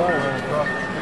as well.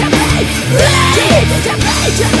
I just